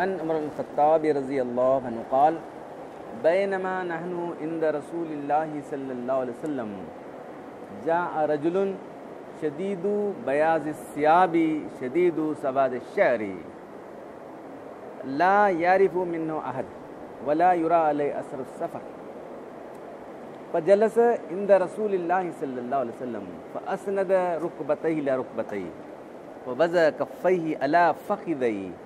अन उमर ख़त्ताब रज़ी अल्लाह अन्हु क़ाल बैनमा नहनु इंद रसूलिल्लाहि सल्लल्लाहु अलैहि वसल्लम जाअ रजुलन शदीदु बयाज सियाबी शदीदु सवाद शहरी ला यारिफु मिन्नु अहद वला युरा अलै असर सफ़र फजलस इंद रसूलिल्लाहि सल्लल्लाहु अलैहि वसल्लम फअसनद रुकबतैहि ला रुकबतैहि ववज़ कफ़ैहि अला फ़खिदैहि फ़क़ाल या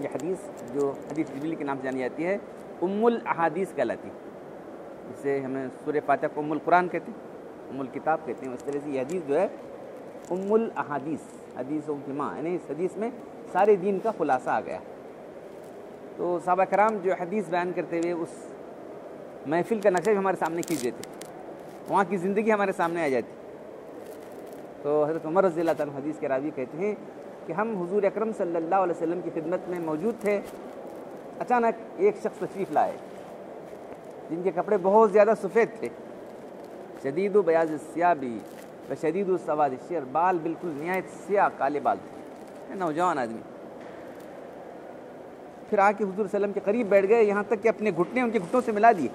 ये हदीस जो हदीस जबील के नाम से जानी जाती है, उम्मुल अहादीस कहलाती। है जिसे हमें सूर्य फातह को उम्मुल कुरान कहते हैं, उम्मुल किताब कहते हैं। उस तरह से ये हदीस जो है, उम्मुल अहादीस, हदीसों की माँ यानी इस हदीस में सारे दीन का खुलासा आ गया। तो साहबा कराम जो हदीस बयान करते हुए उस महफिल का नक्शा भी हमारे सामने खींच देते। वहाँ की ज़िंदगी हमारे सामने आ जाती। तो हज़रत उमर रज़ी अल्लाह हदीस के रावी कहते हैं कि हम हुजूर अकरम सल्लल्लाहु अलैहि वसल्लम की खिदमत में मौजूद थे। अचानक एक शख्स तशरीफ़ लाए, जिनके कपड़े बहुत ज़्यादा सफ़ेद थे। शदीद बयाज सियाबी व शदीद सवाद शेर, बाल बिल्कुल नहायत सिया काले बाल थे। नौजवान आदमी। फिर आके हुजूर सल्लम के करीब बैठ गए, यहाँ तक कि अपने घुटने उनके घुटनों से मिला दिए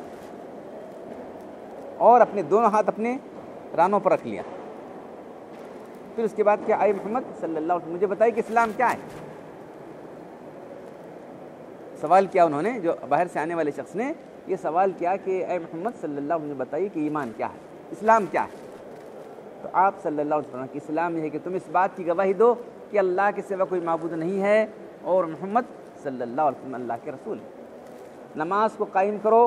और अपने दोनों हाथ अपने रानों पर रख लिया। फिर उसके बाद क्या आए मोहम्मद अलैहि मुझे बताइए कि इस्लाम क्या है? सवाल किया उन्होंने, जो बाहर से आने वाले शख्स ने, ये सवाल किया कि अय मोहम्मद अलैहि मुझे बताइए कि ईमान क्या है? इस्लाम क्या है? तो आप वसल्लम कि इस्लाम यह है कि तुम इस बात की गवाही दो कि अल्लाह के सिवा कोई मबूद नहीं है और मोहम्मद वसल्लम अल्लाह के रसूल नमाज़ को कायम करो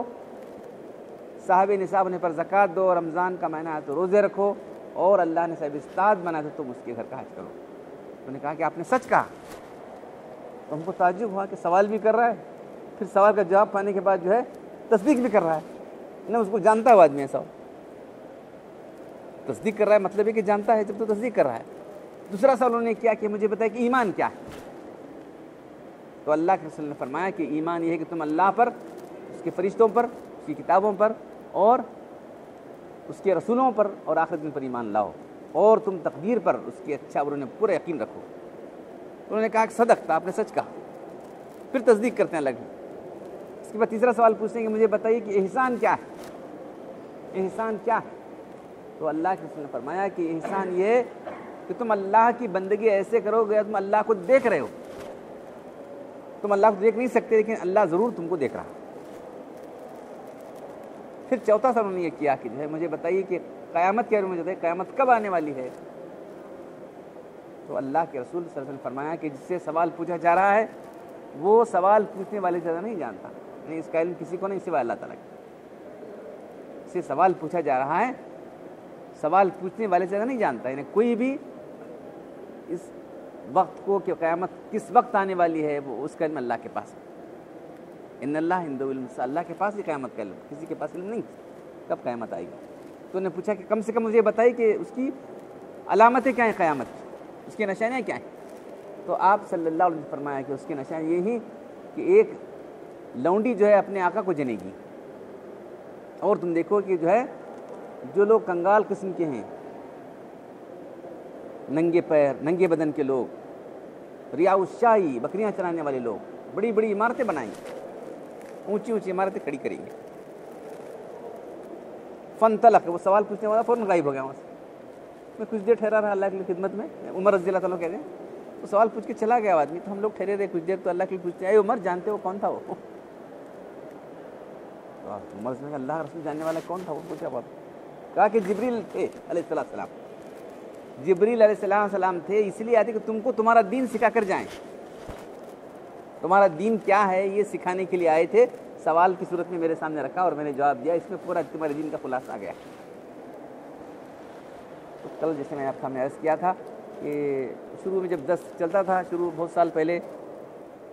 साहब निसाब होने पर ज़क़़त दो, रमज़ान का महीना है तो रोज़े रखो। और अल्लाह ने साहब इस्ताद बना तो तुम उसके घर का हज करो। उन्होंने कहा कि आपने सच कहा। तो हमको ताजुब हुआ कि सवाल भी कर रहा है, फिर सवाल का जवाब पाने के बाद जो है तस्दीक भी कर रहा है। ना उसको जानता है आदमी ऐसा तस्दीक कर रहा है मतलब है कि जानता है, जब तो तस्दीक कर रहा है। दूसरा सवाल उन्होंने किया कि मुझे बताया कि ईमान क्या है? तो अल्लाह के रसूल ने फरमाया कि ईमान ये है कि तुम अल्लाह पर, उसके फरिश्तों पर, उसकी किताबों पर और उसके रसूलों पर और आखिर दिन पर ईमान लाओ और तुम तकदीर पर उसकी अच्छा और उन्हें पूरा यकीन रखो। उन्होंने कहा कि सदक था आपने सच कहा। फिर तस्दीक करते हैं लगे इसके बाद तीसरा सवाल पूछते हैं कि मुझे बताइए कि एहसान क्या है? एहसान क्या है? तो अल्लाह के रसूल ने फरमाया कि एहसान ये कि तुम अल्लाह की बंदगी ऐसे करोगे तुम अल्लाह को देख रहे हो। तुम अल्लाह को देख नहीं सकते, लेकिन अल्लाह ज़रूर तुमको देख रहा फिर चौथा सवाल उन्होंने ये किया कि जो है, मुझे बताइए कि क़यामत के बारे में क़यामत कब आने वाली है? तो अल्लाह के रसूल अलैहि फरमाया कि जिससे सवाल पूछा जा रहा है, वो सवाल पूछने वाले ज़्यादा नहीं जानता। नहीं, इसका इल्म किसी को नहीं सिवा अल्लाह ताला से सवाल पूछा जा रहा है, सवाल पूछने वाले ज़्यादा नहीं जानता। यानी कोई भी इस वक्त को कि क़यामत किस वक्त आने वाली है, वो उसका इल्म अल्लाह के पास इन अल्लाह अल्लाह के पास ही क़्यामत का इल्म किसी के पास इल्म नहीं, कब क़्यामत आएगी? तो उन्होंने पूछा कि कम से कम मुझे बताइए कि उसकी अलामतें क्या हैं क़यामत? उसकी निशानियाँ क्या हैं? तो आप वसल्लम फरमाया कि उसकी निशान ये ही कि एक लौंडी जो है अपने आका को जनेगी। और तुम देखो कि जो है, जो लोग कंगाल किस्म के हैं, नंगे पैर, नंगे बदन के लोग, रियाउशाही, बकरियाँ चलाने वाले लोग बड़ी बड़ी इमारतें बनाएँगे। ऊँची ऊँची इमारतें खड़ी करेंगे। फन तलक वो सवाल पूछने वाला फ़ौरन गायब हो गया वहाँ से। मैं कुछ देर ठहरा रहा अल्लाह की खिदमत में उमर रज़ी अल्लाह कह रहे हैं तो सवाल पूछ के चला गया आदमी तो हम लोग ठहरे रहे कुछ देर तो अल्लाह के लिए पूछते हैं उमर, जानते हो कौन था वो? उमर से अल्लाह रसूल जानने वाला कौन था वो? पूछा बात कहा कि जबरील थे सलाम जबरील सलाम थे, इसलिए आते कि तुमको तुम्हारा दीन सिखा कर जाएँ। तुम्हारा दीन क्या है, ये सिखाने के लिए आए थे। सवाल की सूरत में मेरे सामने रखा और मैंने जवाब दिया। इसमें पूरा तुम्हारे दीन का खुलासा आ गया। तो कल जैसे मैंने आपका अर्ज़ किया था कि शुरू में जब दस चलता था, शुरू बहुत साल पहले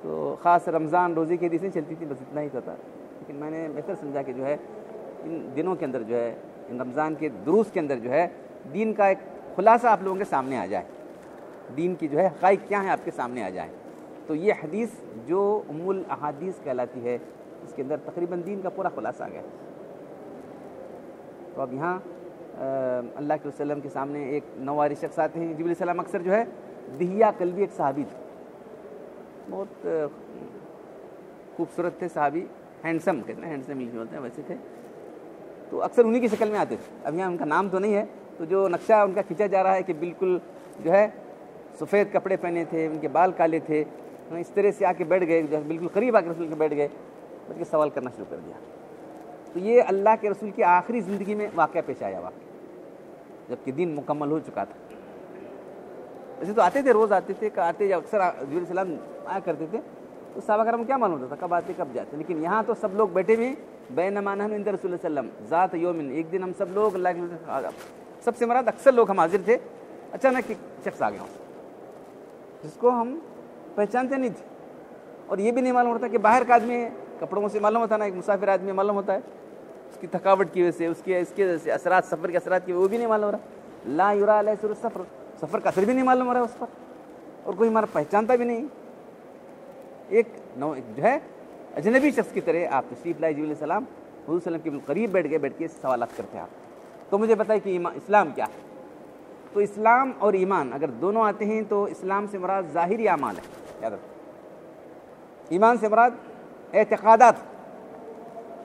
तो ख़ास रमज़ान रोज़े की हदीसें चलती थी, बस इतना ही था लेकिन मैंने बेहतर समझा कि जो है, इन दिनों के अंदर जो है, इन रमज़ान के दुरूस के अंदर जो है, दीन का एक खुलासा आप लोगों के सामने आ जाए। दीन की जो है हक़ क्या है आपके सामने आ जाए। तो ये हदीस जो उमुल अहादीस कहलाती है, इसके अंदर तकरीबन दीन का पूरा खुलासा आ गया। तो अब यहाँ अल्लाह के वसल्लम के सामने एक नवारी शख्स आते हैं जबी सलाम अक्सर जो है, दिहिया कलबी एक सहाबी। थे बहुत खूबसूरत थे सहाबी, हैंडसम, कहते हैं हैंडसम इंग्लिश बोलते हैं, वैसे थे। तो अक्सर उन्हीं की शक्ल में आते थे। अब यहाँ उनका नाम तो नहीं है तो जो नक्शा उनका खींचा जा रहा है कि बिल्कुल जो है, सफ़ेद कपड़े पहने थे, उनके बाल काले थे इस तरह से आके बैठ गए बिल्कुल करीब आके रसूल के बैठ गए, बल्कि सवाल करना शुरू कर दिया। तो ये अल्लाह के रसूल की आखिरी ज़िंदगी में वाक़ पेश आया वाक़ जबकि दिन मुकम्मल हो चुका था। वैसे तो आते थे, रोज़ आते थे आते अक्सर जूर सलाम आया करते थे तो साहबा में क्या मालूम होता था, कब आते, कब जाते। लेकिन यहाँ तो सब लोग बैठे हुए बैनमान इंद रसूल सल्लम ज़ात योमिन, एक दिन हम सब लोग, अल्लाह सबसे मराद अक्सर लोग हम हाजिर थे, अचानक एक शख्स आ गया। जिसको हम पहचानते नहीं थे। और ये भी नहीं मालूम होता कि बाहर का आदमी कपड़ों से मालूम होता ना, एक मुसाफिर आदमी मालूम होता है। उसकी थकावट की वजह से, उसके, इसके असरात, सफ़र के असरात की वो भी नहीं मालूम हो रहा। ला युरा सफ़र। सफ़र का असर भी नहीं मालूम हो रहा है उस पर। और कोई हमारा पहचानता भी नहीं। एक नौ जो है, अजनबी शख्स की तरह आप तशरीफ़ लाई जी सलाम, हजूर के करीब बैठ गए, बैठ के सवाल करते हैं आप। तो मुझे बताए कि इस्लाम क्या है? तो इस्लाम और ईमान, अगर दोनों आते हैं तो इस्लाम से मराद ज़ाहिर अमाल है? याद रखो। ईमान से मराद एतक़ादात।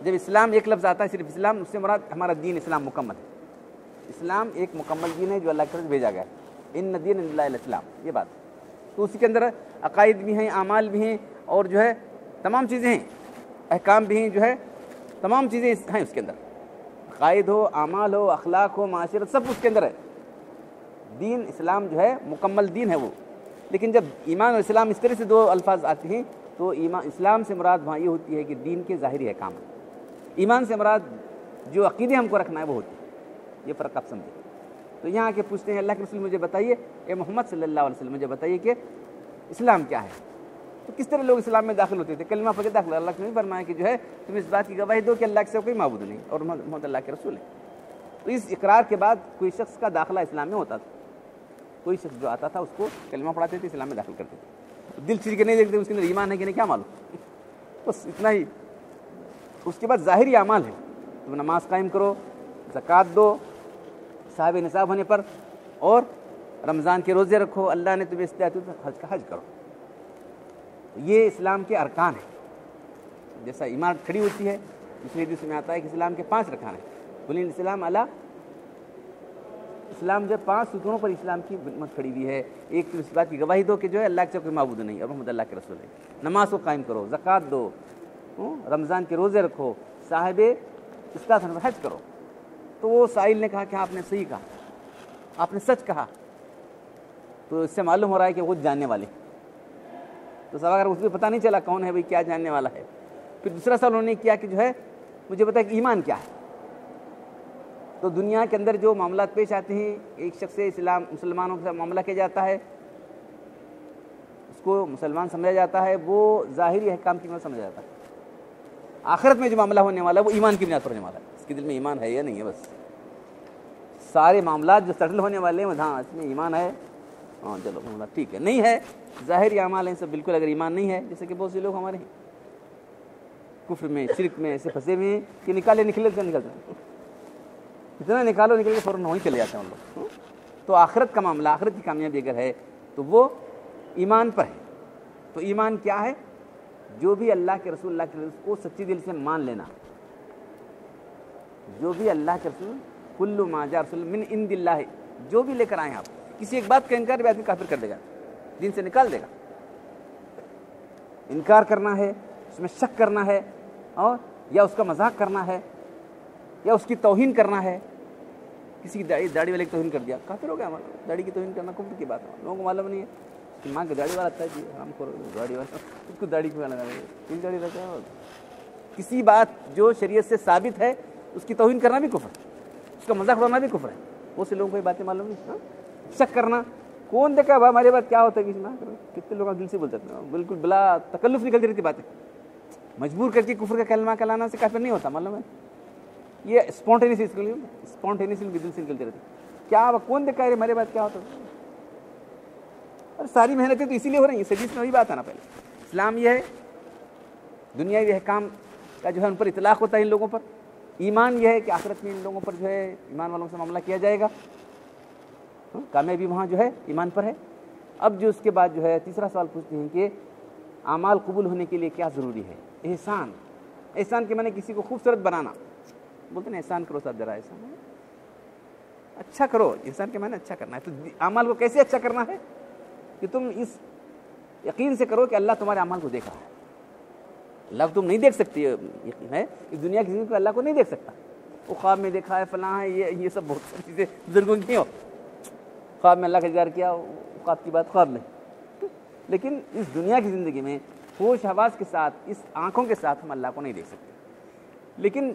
जब इस्लाम एक लफ्ज़ आता है, सिर्फ़ इस्लाम, उससे मराद हमारा दीन इस्लाम मुकम्मल है। इस्लाम एक मुकम्मल दीन है जो अल्लाह की तरफ़ भेजा गया इन दीन इस्लाम, ये बात। तो उसी के अंदर अकायद भी हैं, अमाल भी हैं, और जो है तमाम चीज़ें हैं। अहकाम भी हैं, जो है तमाम चीज़ें हैं उसके अंदर। अकायद हो, अमाल हो, अखलाक हो माशरत सब उसके अंदर है। दीन इस्लाम जो है, मुकम्मल दीन है वो। लेकिन जब ईमान और इस्लाम इस तरह से दो अल्फाज आते हैं तो ईमान इस्लाम से मुराद वहाँ ये होती है कि दीन के ज़ाहिरी काम। ईमान से मुराद जो अकीदे हमको रखना है, वो होती है। ये फ़र्क आप समझे तो यहाँ आके पूछते हैं, अल्लाह के रसूल मुझे बताइए, ए मोहम्मद सल्लल्लाहु अलैहि वसल्लम, मुझे बताइए कि इस्लाम क्या है? तो किस तरह लोग इस्लाम में दाखिल होते थे? कलमा पकड़ दाखिल अल्लाह ने फरमाया कि जो है, तुम इस बात की गवाही दो कि अल्लाह के कोई मबूद नहीं और मोहम्मद अल्लाह के रसूल है। तो इस इकरार के बाद कोई शख्स का दाखिला इस्लाम में होता था। कोई शख्स जो आता था उसको कलमा पढ़ाते थे, इस्लाम में दाखिल करते थे। तो दिल चीज़ के नहीं देखते, उसके अंदर ईमान है कि नहीं, क्या मालूम? बस इतना ही। उसके बाद ज़ाहिरी अमाल है। तुम नमाज़ कायम करो, ज़क़़त दो साहब निसाब होने पर, और रमज़ान के रोज़े रखो, अल्लाह ने तुम्हें इस्तात हज का हज करो। ये इस्लाम के अरकान हैं। जैसा ईमान खड़ी होती है दूसरे दिवस में आता है कि इस्लाम के पाँच रकान हैं। बुलिन इस्लाम अला इस्लाम जब पाँच सुतूनों पर इस्लाम की मत खड़ी हुई है, एक तो इस बात की गवाही दो कि जो है अल्लाह के कोई मबूद नहीं और मोहम्मद अल्लाह के रसूल है। नमाज़ को कायम करो, ज़क़़त दो रमज़ान के रोज़े रखो, साहिब इसका हज करो। तो वो साहिल ने कहा कि आपने सही कहा, आपने सच कहा। तो इससे मालूम हो रहा है कि वो जानने वाले तो सब अगर उसको पता नहीं चला कौन है भाई, क्या जानने वाला है? फिर दूसरा सवाल उन्होंने किया कि जो है, मुझे बताया कि ईमान क्या है। तो दुनिया के अंदर जो मामला पेश आते हैं एक शख्स से इस्लाम मुसलमानों के साथ मामला किया जाता है उसको मुसलमान समझा जाता है वो ज़ाहिरी अहकाम की समझा जाता है। आखिरत में जो मामला होने वाला है वो ईमान की बुनियाद पर होने वाला है। इसके दिल में ईमान है या नहीं है बस? सारे मामला जो सेटल होने वाले हैं हाँ इसमें ईमान है। हाँ चलो मामला ठीक है। नहीं है। ज़ाहिर अमाल हैं सब बिल्कुल अगर ईमान नहीं है जैसे कि बहुत से लोग हमारे हैं। कुफ्र में शिरक में ऐसे फंसे हुए हैं कि निकाले निकले तो निकलते हैं। इतना निकालो, निकल के फ़ौरन वहीं चले जाते हैं उन लोग। तो आखिरत का मामला, आखिरत की कामयाबी अगर है तो वो ईमान पर है। तो ईमान क्या है? जो भी अल्लाह के रसूल, अल्लाह के रसूल को सच्ची दिल से मान लेना। जो भी अल्लाह के रसूल, कुल्लु माजा रसूल मिन इन दिल्ला जो भी लेकर आए आप, किसी एक बात का इनकार भी आदमी काफिर कर देगा, दिन से निकाल देगा। इनकार करना है, उसमें शक करना है, और या उसका मज़ाक करना है या उसकी तोहिन करना है। किसी की दाढ़ी दाढ़ी वाले की तोहिन कर दिया। काफिर हो गया हमारा। दाढ़ी की तोहिन करना कुफ्र की बात है। लोगों को मालूम नहीं है। कि माँ की दाढ़ी वाला अच्छा जी हम को दाढ़ी वाला। उसको दाढ़ी क्यों लगा तीन दाढ़ी रखा है। किसी बात जो शरीयत से साबित है, उसकी तोहिन करना भी कुफर। उसका मज़ाक उड़ाना भी कुफर है। वो से लोगों को ये बातें मालूम नहीं हाँ? शक करना। कौन देखा भाई हमारे बात क्या होता है किसी कितने लोग दिल से बोल सकते हैं, बिल्कुल बिला तकल्लुफ निकलती रहती बातें। मजबूर करके कुफर का कलमा कलाना से काफिर नहीं होता, मालूम है? ये स्पॉन्टेनियस स्पॉन्टेनियस दिल से निकलती रहती। क्या कौन देखा है मेरे बात क्या होता और सारी मेहनतें तो इसीलिए हो रही हैं सजीस में वही बात है ना पहले। इस्लाम यह है दुनिया दुनियावी अहकाम का जो है उन पर इतलाक़ होता है इन लोगों पर। ईमान यह है कि आखिरत में इन लोगों पर जो है ईमान वालों से मामला किया जाएगा। हाँ, कामयाबी वहाँ जो है ईमान पर है। अब जो उसके बाद जो है तीसरा सवाल पूछते हैं कि आमाल कबूल होने के लिए क्या ज़रूरी है? एहसान। एहसान के मैंने किसी को खूबसूरत बनाना। बोलते ना, एहसान करो साहब जरा, एहसान अच्छा करो एहसान के मैंने अच्छा करना है। तो अमाल को कैसे अच्छा करना है? कि तुम इस यकीन से करो कि अल्लाह तुम्हारे अमाल को देख रहा है। अल्लाह तुम नहीं देख सकती है इस दुनिया की ज़िंदगी अल्लाह को नहीं देख सकता। वो ख्वाब में देखा है, फलां है, ये ये सब बहुत सारी चीज़ें बुज़ुर्गों की हो। ख्वाब में अल्लाह का इजहार किया ख्वाब की बात ख्वाब में। लेकिन इस दुनिया की ज़िंदगी में होश हवास के साथ, इस आँखों के साथ हम अल्लाह को नहीं देख सकते। लेकिन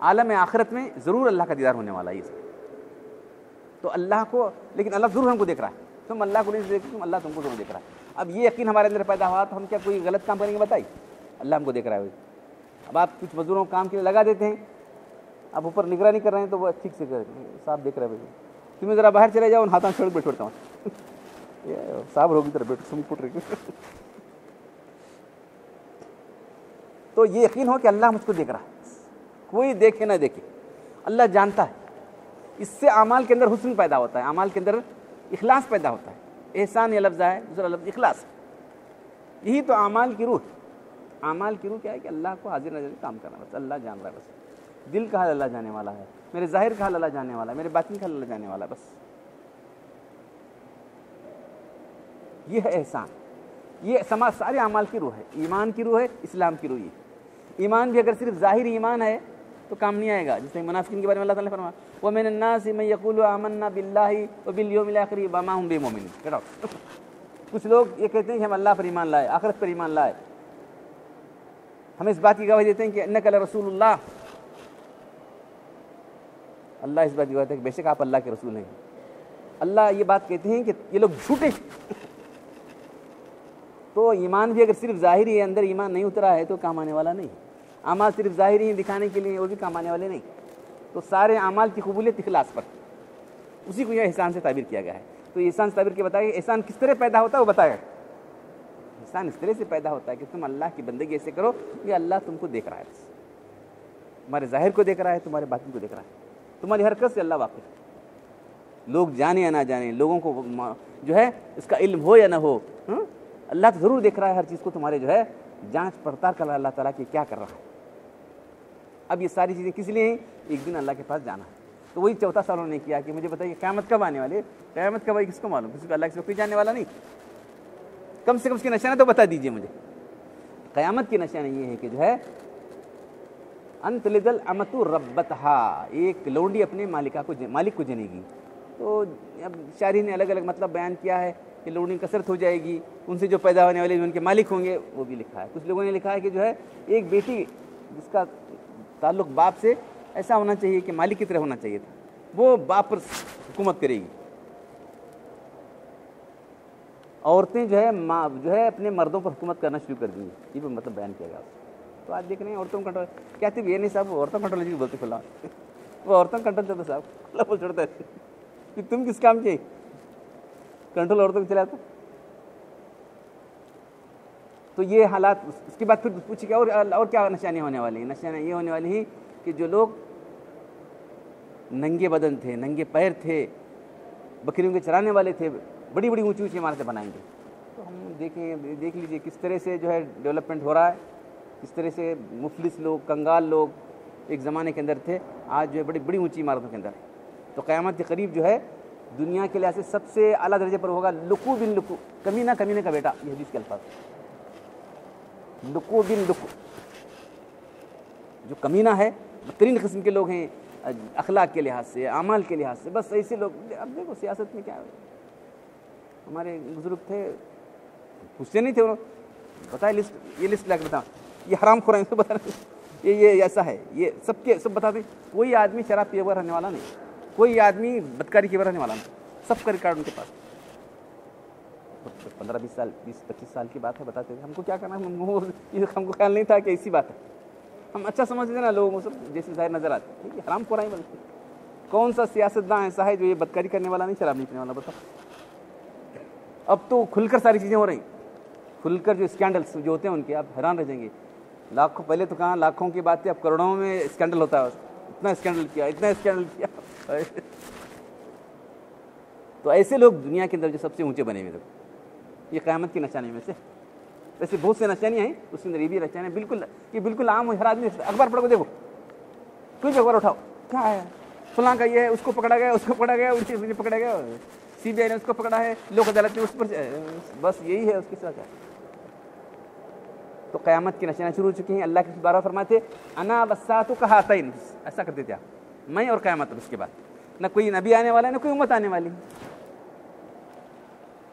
आलम आखिरत में ज़रूर अल्लाह का दीदार होने वाला है ये तो अल्लाह को, लेकिन अल्लाह ज़रूर हमको देख रहा है। तुम अल्लाह को नहीं देख तुम अल्लाह तुमको ज़रूर देख रहा है। अब ये यकीन हमारे अंदर पैदा हुआ तो हम क्या कोई गलत काम करेंगे बताइए अल्लाह हमको देख रहा है। अब आप कुछ मजदूरों काम के लिए लगा देते हैं। अब ऊपर निगरानी कर रहे हैं तो वो ठीक से कर साहब देख रहे हैं तुम्हें ज़रा बाहर चले जाओ हाथों छोड़ बैठोता हूँ साहब रोगी तरह बैठो सुन फुट रही तो ये यकीन हो कि अल्लाह मुझको देख रहा है। कोई देखे ना देखे। अल्लाह जानता है। इससे अमाल के अंदर हुसन पैदा होता है, अमाल के अंदर इखलास पैदा होता है। एहसान यह लफ्ज़ है दूसरा लफ्ज़ इखलास। यही तो अमाल की रूह। अमाल की रूह क्या है कि अल्लाह को हाजिर नज़र काम करना बस अल्लाह जान रहा है बस। दिल का हाल अल्लाह जाने वाला है। मेरे ज़ाहिर का हाल अल्लाह जाने वाला है। मेरे बातिन का अल्लाह जाने वाला है बस। ये है एहसान। ये समाज सारे अमाल की रूह है। ईमान की रूह है, इस्लाम की रूह है। ईमान भी अगर सिर्फ़ ज़ाहिर ईमान है तो काम नहीं आएगा। जैसे मुनाफिन के बारे में अल्लाह ताला वो मैंने ना से मैं यकूल आमन्ना बिल्लाही व बिल आखिरी बामा हूँ बेमोमिन। कुछ लोग ये कहते हैं कि हम अल्लाह पर ईमान लाए, आखिरत पर ईमान लाए। हम इस बात की गवाही देते हैं कि अन्न कल रसूलुल्लाह। अल्लाह इस बात की बात है कि बेशक आप अल्लाह के रसूल हैं। अल्लाह ये बात कहते हैं कि ये लोग झूठे तो ईमान भी अगर सिर्फ़ ज़ाहिरी है, अंदर ईमान नहीं उतरा है तो काम आने वाला नहीं। अमाल सिर्फ़ ज़ाहिरी ही दिखाने के लिए वो भी काम आने वाले नहीं। तो सारे अमाल की कबूलियत इखलास पर। उसी को यह एहसान से ताबिर किया गया है। तो एहसान से ताबिर के बताया, एहसान किस तरह पैदा होता है वो बताया। एहसान इस तरह से पैदा होता है कि तुम अल्लाह की बंदगी ऐसे करो कि अल्लाह तुमको देख रहा है। तुम्हारे ज़ाहिर को देख रहा है, तुम्हारे बातिन को देख रहा है। तुम्हारी हरकत से अल्लाह वाकिफ है। लोग जाने या ना जाने, लोगों को जो है, इसका इल्म हो या ना हो? अल्लाह तो ज़रूर देख रहा है हर चीज़ को। तुम्हारे जो है जाँच पड़ताल कर रहा है अल्लाह ताला की क्या कर रहा है। अब ये सारी चीज़ें किस लिए हैं? एक दिन अल्लाह के पास जाना। तो वही चौथा साल उन्होंने किया कि मुझे बताइए, क़्यामत कब आने वाले क़्यामत कब आई किसको मालूम? किसी को अल्लाह किसी कोई जाने वाला नहीं। कम से कम उसकी निशाना तो बता दीजिए मुझे। क़यामत की निशानी ये है कि जो है अंतलिदल अमतु रब्बतहा, एक लौंडी अपने मालिका को मालिक को जनेगी। तो अब शायरी ने अलग अलग मतलब बयान किया है कि लौंडी कसरत हो जाएगी, उनसे जो पैदा होने वाले जो उनके मालिक होंगे, वो भी लिखा है। कुछ लोगों ने लिखा है कि जो है, एक बेटी जिसका ताल्लुक बाप से ऐसा होना चाहिए कि मालिक की तरह होना चाहिए था। वो बाप पर हुकूमत करेगी। औरतें जो है, माँ, जो है अपने मर्दों पर हुकूमत करना शुरू कर दी ये भी मतलब बयान किया गया। तो आज देख रहे हैं, औरतों का कंट्रोल कहते ये नहीं साहब औरतों कंट्रोल जी, बोलते खुला वो औरतों कंट्रोल चलता साहब। खुला बोल छोड़ता कि तुम किस काम के? कंट्रोल औरतों को चलाता तो ये हालात, उसके बाद फिर पूछे कि और और क्या निशानियाँ होने वाली हैं? निशानियाँ ये होने वाली हैं कि जो लोग नंगे बदन थे, नंगे पैर थे, बकरियों के चराने वाले थे बड़ी बड़ी ऊँची ऊँची इमारतें बनाएँगे। तो हम देखें, देख लीजिए किस तरह से जो है डेवलपमेंट हो रहा है, किस तरह से मुफलिस लोग, कंगाल लोग एक ज़माने के अंदर थे, आज जो है बड़ी बड़ी ऊँची इमारतों के अंदर तो क़्यामत के करीब जो है, दुनिया के लिहाज से सबसे अला दर्जे पर होगा लुकू बिन लुकू, कमीना कमीने का बेटा, ये हदीस के अल्फाज। लुकू बिन लुकू। जो कमीना है बदतरीन किस्म के लोग हैं, अखलाक के लिहाज से अमाल के लिहाज से, बस ऐसे लोग, अब देखो सियासत में क्या है। हमारे बुज़ुर्ग थे, पूछते नहीं थे उन्होंने। बताए लिस्ट ये लिस्ट लाके बता। ये हराम खोर है, बता ये ये ऐसा है, ये सबके, सब बता दें कोई आदमी शराब पिए हुआ रहने वाला नहीं। कोई आदमी बदकारी किए हुआ रहने वाला नहीं। सब का रिकॉर्ड उनके पास। पंद्रह बीस साल, बीस, पच्चीस साल की बात है, बताते थे। हमको क्या करना हमको ये हमको ख्याल नहीं था कि ऐसी बात है। हम अच्छा समझते ना लोगों को सब, जैसे ज़ाहिर नज़र आते। है हराम खोरा ही बनते कौन सा सियासतदान ऐसा है जो ये बदकारी करने वाला नहीं, शराब नहीं पीने वाला, बताओ। अब तो खुलकर सारी चीज़ें हो रही। खुलकर जो स्कैंडल्स जो होते हैं उनके, आप हैरान रह जाएँगे। लाखों, पहले तो कहाँ लाखों की बात थी अब करोड़ों में स्कैंडल होता है। इतना स्कैंडल किया, इतना स्कैंडल किया। तो ऐसे लोग दुनिया के अंदर जो सबसे ऊँचे बने हुए ये क़यामत की निशानी में से। वैसे बहुत से निशानियाँ हैं उसके अंदर ये भी निशानियाँ बिल्कुल, ये बिल्कुल आम हर आदमी अखबार पढ़ो देखो। कोई अखबार उठाओ। क्या है? फलां का ये है, उसको पकड़ा गया, उसको पकड़ा गया, उसे पकड़ा गया। सीबीआई ने उसको पकड़ा है, लोक अदालत ने उस पर बस यही है उसके साथ तो क़्यामत की निशानियाँ शुरू हो चुकी हैं। अल्लाह के बारह फरमाते, अना वसा तो कहा ऐसा करते थे मैं और क़यामत उसके बाद। ना कोई नबी आने वाला है, ना कोई उम्मत आने वाली।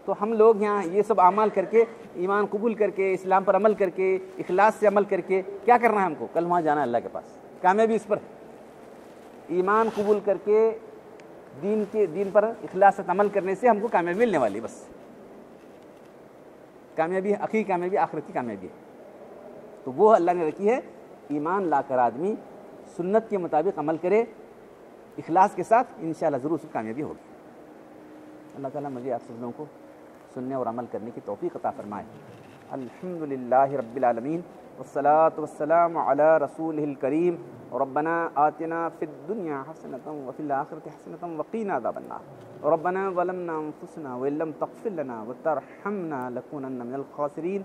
तो हम लोग यहाँ ये सब अमल करके, ईमान कबूल करके, इस्लाम पर अमल करके, इखलास से अमल करके, क्या करना है हमको? कल वहाँ जाना है अल्लाह के पास। कामयाबी इस पर ईमान कबूल करके, दीन के, दीन पर इखलास से अमल करने से हमको कामयाबी मिलने वाली बस। कामयाबी अखी कामयाबी, आखिरत की कामयाबी है। तो वो अल्लाह ने रखी है, ईमान लाकर आदमी सुन्नत के मुताबिक अमल करे, इखलास के साथ इन ज़रूर उसकी कामयाबी होगी। अल्लाह ताला मुझे आप सब लोगों को सुनने और अमल करने की तोफ़ी अता फ़रमाए अल्हम्दुलिल्लाहि रब्बिल आलमीन वस्सलातु वस्सलामु अला रसूलिल करीम रब्बना आतिना फिद दुनिया हसनतम व फिल आखिरति हसनतम व क़ीना अज़ाबन्नार रब्बना ज़लमना अनफुसना व लम तग़फिर लना व तरहमना लकुनन्ना मिनल ख़ासिरीन